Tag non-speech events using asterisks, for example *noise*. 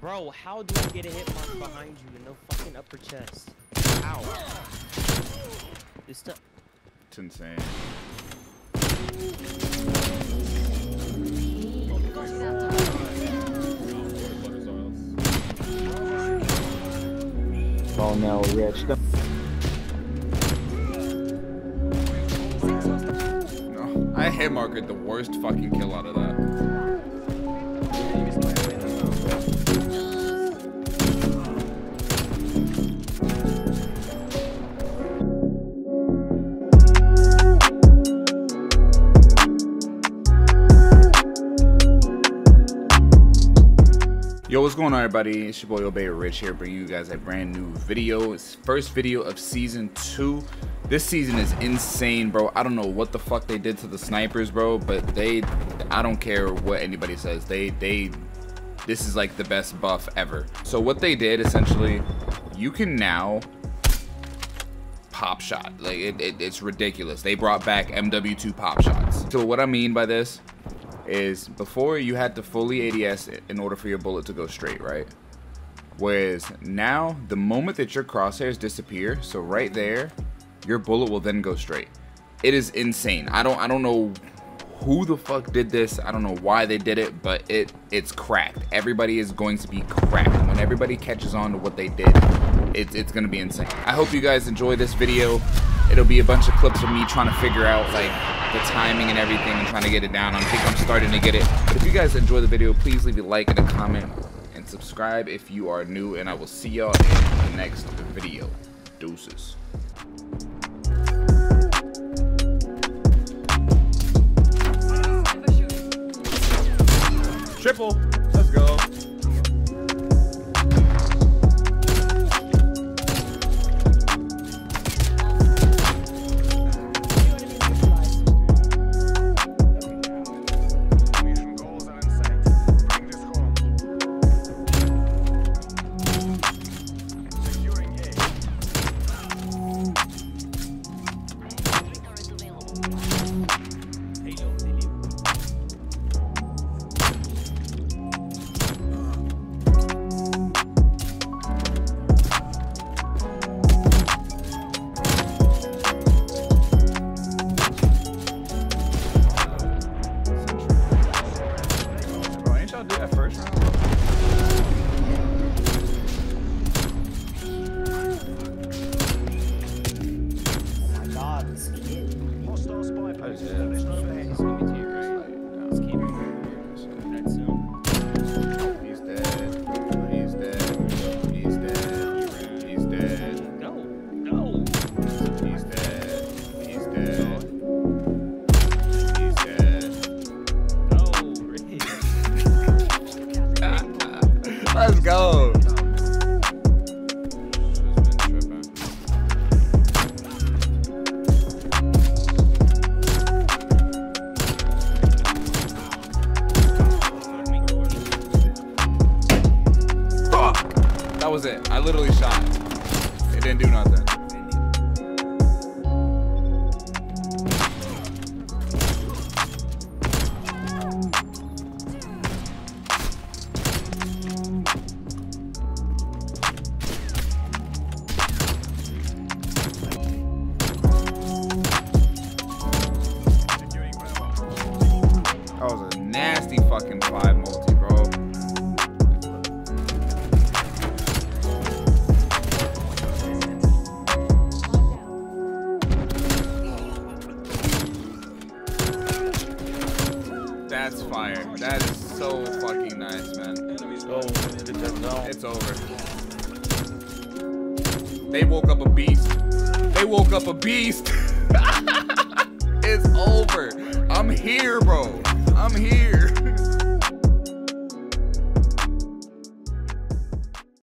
Bro, how do I get a hit mark behind you and no fucking upper chest? Ow. This stuff. It's insane. Oh no, Rich. Don't- No, I hit markered the worst fucking kill out of that. Yo, what's going on, everybody? It's your boy Obey Richh here, bringing you guys a brand new video. It's first video of season two. This season is insane, bro. I don't know what the fuck they did to the snipers, bro, but they, I don't care what anybody says. They, they, this is like the best buff ever. So what they did essentially, you can now pop shot. Like it, it, it's ridiculous. They brought back MW2 pop shots. So what I mean by this is before you had to fully ADS in order for your bullet to go straight, right? Whereas now, the moment that your crosshairs disappear, so right there, your bullet will then go straight. It is insane. I don't I don't know who the fuck did this. I don't know why they did it, but it it's cracked. Everybody is going to be cracked. When everybody catches on to what they did, it's it's gonna be insane. I hope you guys enjoy this video. It'll be a bunch of clips of me trying to figure out like the timing and everything and trying to get it down. I think I'm starting to get it. But if you guys enjoy the video, please leave a like and a comment and subscribe if you are new. And I will see y'all in the next video. Deuces. Triple. Let's go. Let's go. Was it. I literally shot. It didn't do nothing. That's fire. That is so fucking nice, man. Oh, it's over. They woke up a beast. They woke up a beast. *laughs* it's over. I'm here, bro. I'm here.